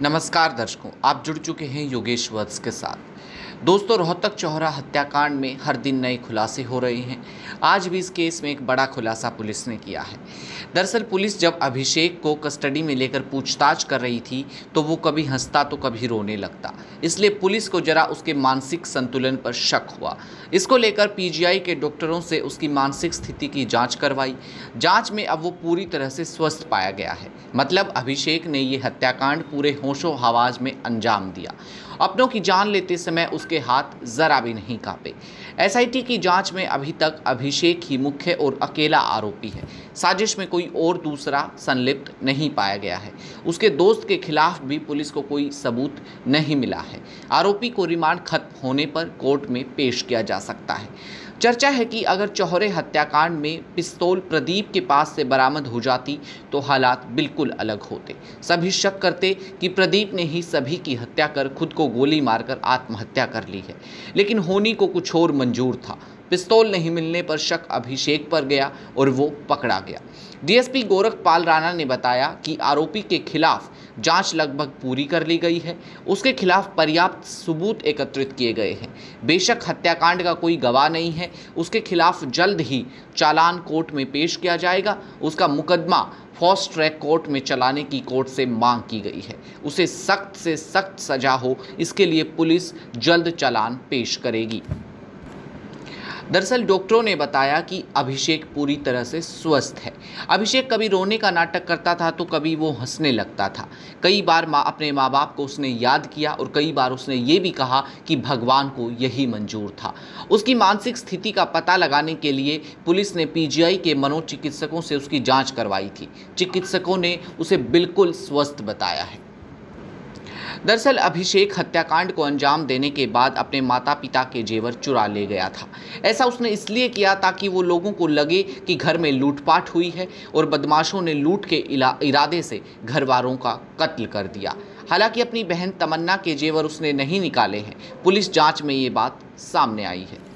नमस्कार दर्शकों आप जुड़ चुके हैं योगेश वत्स के साथ। दोस्तों, रोहतक चौहरा हत्याकांड में हर दिन नए खुलासे हो रहे हैं। आज भी इस केस में एक बड़ा खुलासा पुलिस ने किया है। दरअसल, पुलिस जब अभिषेक को कस्टडी में लेकर पूछताछ कर रही थी तो वो कभी हंसता तो कभी रोने लगता। इसलिए पुलिस को जरा उसके मानसिक संतुलन पर शक हुआ। इसको लेकर पीजीआई के डॉक्टरों से उसकी मानसिक स्थिति की जाँच करवाई। जाँच में अब वो पूरी तरह से स्वस्थ पाया गया है। मतलब अभिषेक ने ये हत्याकांड पूरे होशो हवाज में अंजाम दिया। अपनों की जान लेते समय उसके हाथ जरा भी नहीं कांपे। एसआईटी की जाँच में अभी तक अभिषेक ही मुख्य और अकेला आरोपी है। साजिश में कोई और दूसरा संलिप्त नहीं पाया गया है। उसके दोस्त के खिलाफ भी पुलिस को कोई सबूत नहीं मिला है। आरोपी को रिमांड खत्म होने पर कोर्ट में पेश किया जा सकता है। चर्चा है कि अगर चौहरे हत्याकांड में पिस्तौल प्रदीप के पास से बरामद हो जाती तो हालात बिल्कुल अलग होते। सभी शक करते कि प्रदीप ने ही सभी की हत्या कर खुद को गोली मारकर आत्महत्या कर ली है। लेकिन होनी को कुछ और मंजूर था। पिस्तौल नहीं मिलने पर शक अभिषेक पर गया और वो पकड़ा गया। डीएसपी गोरखपाल राणा ने बताया कि आरोपी के खिलाफ जाँच लगभग पूरी कर ली गई है। उसके खिलाफ पर्याप्त सबूत एकत्रित किए गए हैं। बेशक हत्याकांड का कोई गवाह नहीं है। उसके खिलाफ जल्द ही चालान कोर्ट में पेश किया जाएगा। उसका मुकदमा फास्ट ट्रैक कोर्ट में चलाने की कोर्ट से मांग की गई है। उसे सख्त से सख्त सजा हो। इसके लिए पुलिस जल्द चालान पेश करेगी। दरअसल डॉक्टरों ने बताया कि अभिषेक पूरी तरह से स्वस्थ है। अभिषेक कभी रोने का नाटक करता था तो कभी वो हंसने लगता था। कई बार माँ, अपने माँ बाप को उसने याद किया और कई बार उसने ये भी कहा कि भगवान को यही मंजूर था। उसकी मानसिक स्थिति का पता लगाने के लिए पुलिस ने पीजीआई के मनोचिकित्सकों से उसकी जाँच करवाई थी। चिकित्सकों ने उसे बिल्कुल स्वस्थ बताया है। दरअसल अभिषेक हत्याकांड को अंजाम देने के बाद अपने माता पिता के जेवर चुरा ले गया था। ऐसा उसने इसलिए किया ताकि वो लोगों को लगे कि घर में लूटपाट हुई है और बदमाशों ने लूट के इरादे से घर वालों का कत्ल कर दिया। हालाँकि अपनी बहन तमन्ना के जेवर उसने नहीं निकाले हैं। पुलिस जाँच में ये बात सामने आई है।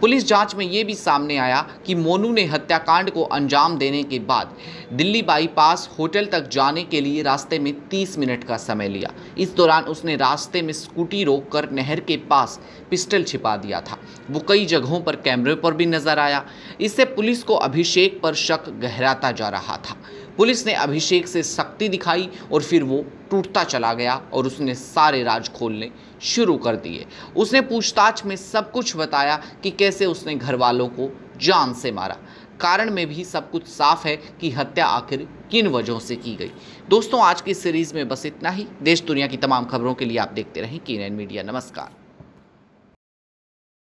पुलिस जाँच में ये भी सामने आया कि मोनू ने हत्याकांड को अंजाम देने के बाद दिल्ली बाईपास होटल तक जाने के लिए रास्ते में 30 मिनट का समय लिया। इस दौरान उसने रास्ते में स्कूटी रोककर नहर के पास पिस्टल छिपा दिया था। वो कई जगहों पर कैमरे पर भी नज़र आया। इससे पुलिस को अभिषेक पर शक गहराता जा रहा था। पुलिस ने अभिषेक से सख्ती दिखाई और फिर वो टूटता चला गया और उसने सारे राज खोलने शुरू कर दिए। उसने पूछताछ में सब कुछ बताया कि कैसे उसने घर वालों को जान से मारा। कारण में भी सब कुछ साफ़ है कि हत्या आखिर किन वजहों से की गई। दोस्तों, आज की सीरीज़ में बस इतना ही। देश दुनिया की तमाम खबरों के लिए आप देखते रहें की मीडिया नमस्कार।